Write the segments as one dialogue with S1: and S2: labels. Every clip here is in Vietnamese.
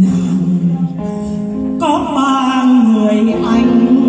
S1: nàng có ba người anh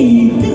S1: You.